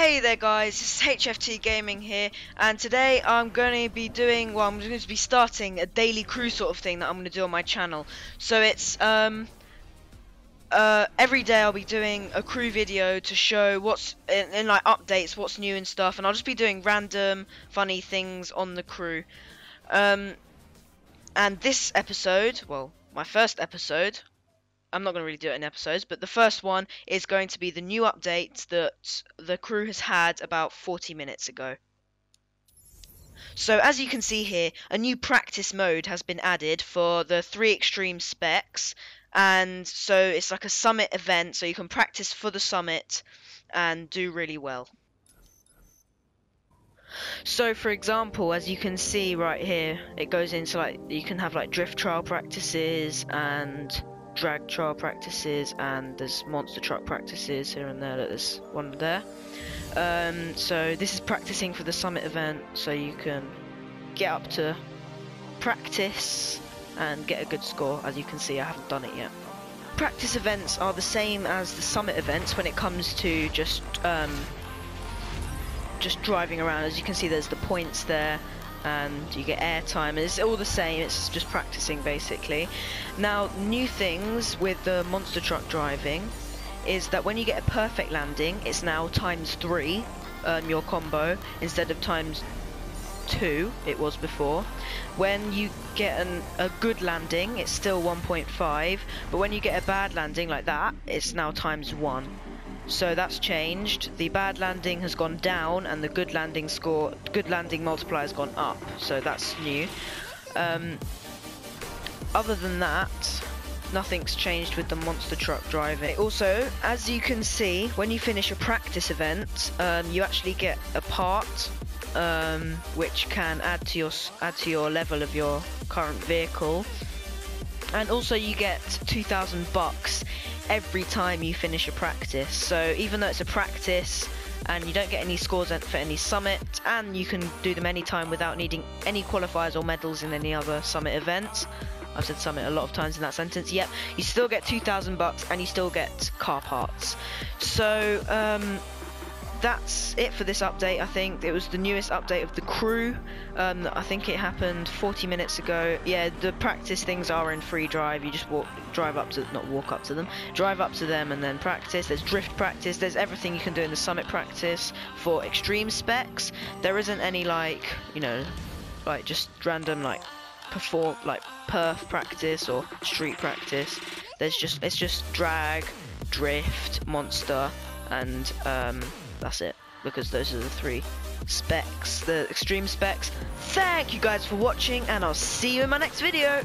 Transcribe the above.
Hey there guys, is HFT Gaming here, and today I'm going to be doing, well I'm going to be starting a daily crew sort of thing that I'm going to do on my channel. So it's, um, uh, every day I'll be doing a crew video to show what's, in like updates, what's new and stuff, and I'll just be doing random funny things on the crew. Um, and this episode, well, my first episode, I'm not going to really do it in episodes, but the first one is going to be the new update that the crew has had about 40 minutes ago. So as you can see here, a new practice mode has been added for the three extreme specs, and so it's like a summit event, so you can practice for the summit and do really well. So for example, as you can see right here, it goes into like, you can have like drift trial practices and drag trial practices and there's monster truck practices here and there. There's one there. Um, so this is practicing for the summit event, so you can get up to practice and get a good score. As you can see, I haven't done it yet. Practice events are the same as the summit events when it comes to just um, just driving around. As you can see, there's the points there and you get air airtime. It's all the same, it's just practicing basically. Now, new things with the monster truck driving is that when you get a perfect landing, it's now times three, um, your combo, instead of times two, it was before. When you get an, a good landing, it's still 1.5, but when you get a bad landing like that, it's now times one. So that's changed. The bad landing has gone down, and the good landing score, good landing multiplier has gone up. So that's new. Um, other than that, nothing's changed with the monster truck driving. Also, as you can see, when you finish a practice event, um, you actually get a part um, which can add to your add to your level of your current vehicle, and also you get 2,000 bucks every time you finish a practice. So even though it's a practice and you don't get any scores for any summit and you can do them anytime without needing any qualifiers or medals in any other summit events. I've said summit a lot of times in that sentence. Yep, you still get 2,000 bucks and you still get car parts. So um, that's it for this update. I think it was the newest update of the crew. Um, I think it happened 40 minutes ago. Yeah, the practice things are in free drive. You just walk, drive up to, not walk up to them, drive up to them and then practice. There's drift practice. There's everything you can do in the summit practice for extreme specs. There isn't any like, you know, like just random like perform like perf practice or street practice. There's just it's just drag, drift, monster, and um, that's it because those are the three specs, the extreme specs. Thank you guys for watching and I'll see you in my next video.